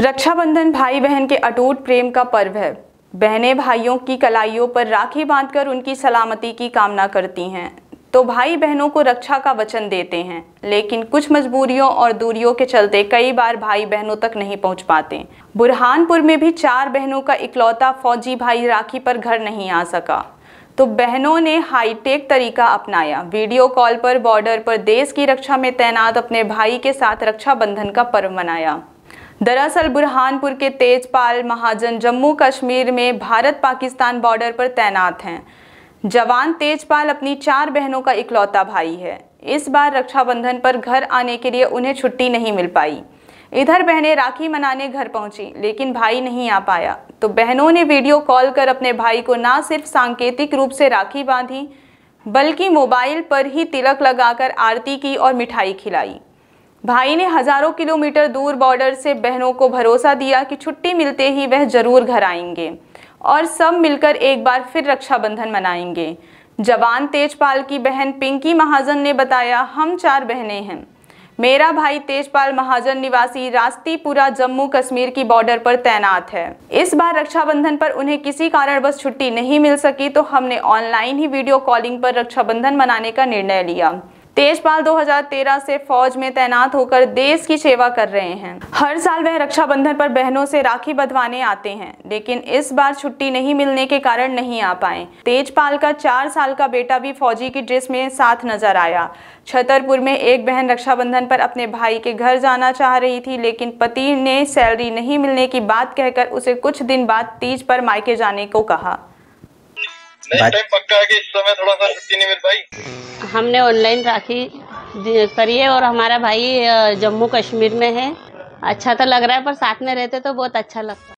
रक्षाबंधन भाई बहन के अटूट प्रेम का पर्व है। बहनें भाइयों की कलाइयों पर राखी बांधकर उनकी सलामती की कामना करती हैं। तो भाई बहनों को रक्षा का वचन देते हैं, लेकिन कुछ मजबूरियों और दूरियों के चलते कई बार भाई बहनों तक नहीं पहुँच पाते। बुरहानपुर में भी चार बहनों का इकलौता फौजी भाई राखी पर घर नहीं आ सका। तो बहनों ने हाईटेक तरीका अपनाया। वीडियो कॉल पर, बॉर्डर पर देश की रक्षा में तैनात अपने भाई के साथ रक्षाबंधन का पर्व मनाया। दरअसल बुरहानपुर के तेजपाल महाजन जम्मू कश्मीर में भारत पाकिस्तान बॉर्डर पर तैनात हैं। जवान तेजपाल अपनी चार बहनों का इकलौता भाई है। इस बार रक्षाबंधन पर घर आने के लिए उन्हें छुट्टी नहीं मिल पाई। इधर बहनें राखी मनाने घर पहुँची, लेकिन भाई नहीं आ पाया। तो बहनों ने वीडियो कॉल कर अपने भाई को ना सिर्फ़ सांकेतिक रूप से राखी बांधी, बल्कि मोबाइल पर ही तिलक लगाकर आरती की और मिठाई खिलाई। भाई ने हज़ारों किलोमीटर दूर बॉर्डर से बहनों को भरोसा दिया कि छुट्टी मिलते ही वह ज़रूर घर आएँगे और सब मिलकर एक बार फिर रक्षाबंधन मनाएँगे। जवान तेजपाल की बहन पिंकी महाजन ने बताया, हम चार बहनें हैं। मेरा भाई तेजपाल महाजन निवासी रास्तीपुरा जम्मू कश्मीर की बॉर्डर पर तैनात है। इस बार रक्षाबंधन पर उन्हें किसी कारणवश छुट्टी नहीं मिल सकी तो हमने ऑनलाइन ही वीडियो कॉलिंग पर रक्षाबंधन मनाने का निर्णय लिया। तेजपाल 2013 से फौज में तैनात होकर देश की सेवा कर रहे हैं। हर साल वह रक्षाबंधन पर बहनों से राखी बंधवाने आते हैं, लेकिन इस बार छुट्टी नहीं मिलने के कारण नहीं आ पाए। तेजपाल का चार साल का बेटा भी फौजी की ड्रेस में साथ नज़र आया। छतरपुर में एक बहन रक्षाबंधन पर अपने भाई के घर जाना चाह रही थी, लेकिन पति ने सैलरी नहीं मिलने की बात कहकर उसे कुछ दिन बाद तीज पर मायके जाने को कहा। नहीं, पक्का है कि इस समय थोड़ा सा छुट्टी नहीं मिल पाई? हमने ऑनलाइन राखी करी है और हमारा भाई जम्मू कश्मीर में है। अच्छा तो लग रहा है, पर साथ में रहते तो बहुत अच्छा लगता।